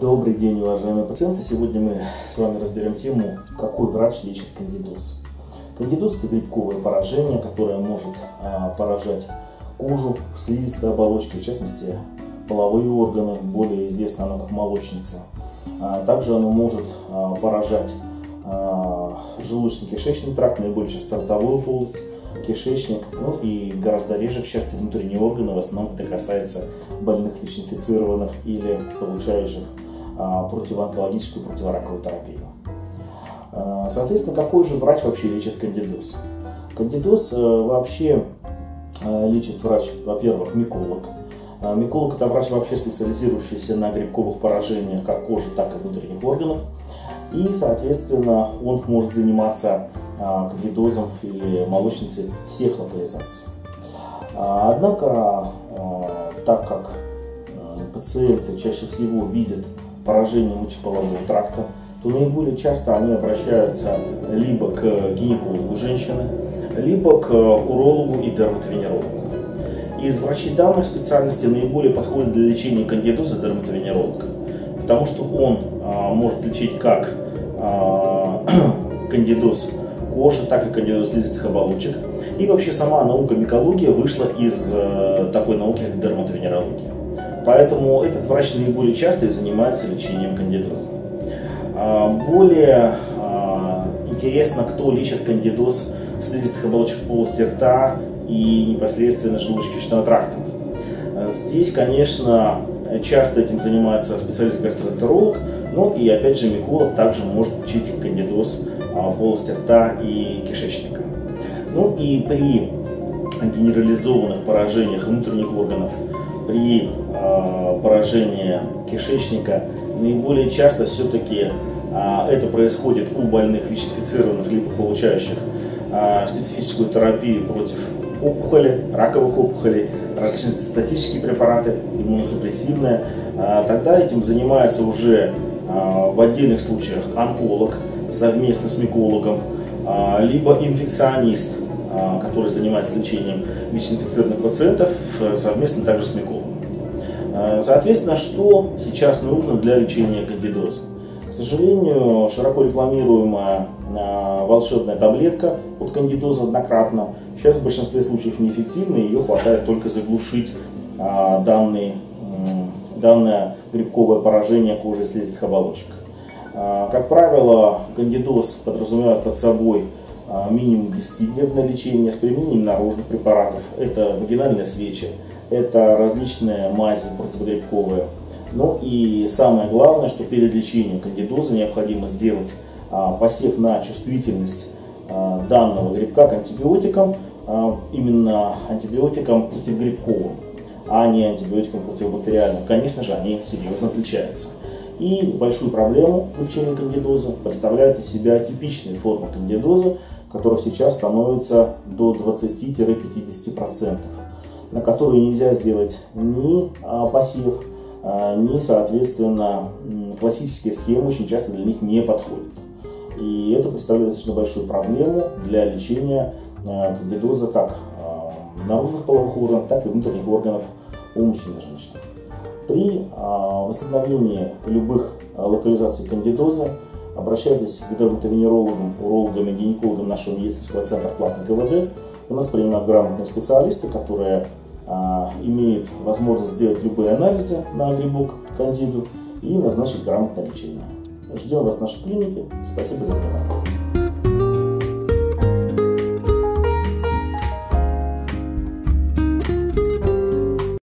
Добрый день, уважаемые пациенты! Сегодня мы с вами разберем тему, какой врач лечит кандидоз. Кандидоз – это грибковое поражение, которое может а, поражать кожу, слизистые оболочки, в частности, половые органы, более известно оно как молочница. А, также оно может а, поражать желудочно-кишечный тракт, наиболее часто ротовую полость, кишечник, ну и гораздо реже, к счастью, внутренние органы, в основном это касается больных ВИЧ-инфицированных или получающих противоонкологическую противораковую терапию. А, соответственно, какой же врач вообще лечит кандидоз? Кандидоз э, вообще э, лечит врач, во-первых, миколог. А, миколог – это врач, вообще специализирующийся на грибковых поражениях как кожи, так и внутренних органов. И, соответственно, он может заниматься кандидозом или молочницей всех локализаций. Однако, так как пациенты чаще всего видят поражение мочеполового тракта, то наиболее часто они обращаются либо к гинекологу женщины, либо к урологу и дерматовенерологу. Из врачей данных специальностей наиболее подходит для лечения кандидоза дерматовенеролог, потому что он а, может лечить как а, кандидоз кожи, так и кандидоз слизистых оболочек. И вообще сама наука микология вышла из а, такой науки, как дерматовенерология. Поэтому этот врач наиболее часто и занимается лечением кандидоза. Более а, интересно, кто лечит кандидоз слизистых оболочек полости рта и непосредственно желудочно-кишечного тракта. Здесь, конечно, часто этим занимается специалист-гастроэнтеролог, ну и опять же миколог также может лечить кандидоз а, полости рта и кишечника. Ну и при генерализованных поражениях внутренних органов при э, поражении кишечника наиболее часто все-таки э, это происходит у больных ВИЧ-инфицированных, либо получающих э, специфическую терапию против опухоли, раковых опухолей, различные статические препараты, иммуносупрессивные. Э, тогда этим занимается уже э, в отдельных случаях онколог совместно с микологом, либо инфекционист, а, который занимается лечением ВИЧ-инфицированных пациентов э, совместно также с микологом. А, соответственно, что сейчас нужно для лечения кандидоза? К сожалению, широко рекламируемая а, волшебная таблетка от кандидоза однократно сейчас в большинстве случаев неэффективна, ее хватает только заглушить данный, данное грибковое поражение кожи слизистых оболочек. Как правило, кандидоз подразумевает под собой а, минимум 10-дневное лечение с применением наружных препаратов. Это вагинальные свечи, это различные мази противогрибковые. Ну и самое главное, что перед лечением кандидоза необходимо сделать а, посев на чувствительность а, данного грибка к антибиотикам, именно антибиотикам противогрибковым, а не антибиотикам противобактериальным. Конечно же, они серьезно отличаются. И большую проблему в лечении кандидоза представляет из себя типичные формы кандидоза, которых сейчас становится до 20-50%, на которые нельзя сделать ни а, посев, а, ни, соответственно, классические схемы очень часто для них не подходят. И это представляет достаточно большую проблему для лечения а, кандидоза как наружных половых органов, так и внутренних органов у мужчин и женщин. При восстановлении любых локализаций кандидоза Обращайтесь к дерматовенерологам, урологам и гинекологам нашего медицинского центра платной ГВД. У нас принимают грамотные специалисты, которые а, имеют возможность сделать любые анализы на грибок кандиду и назначить грамотное лечение. Ждем вас в нашей клинике. Спасибо за внимание.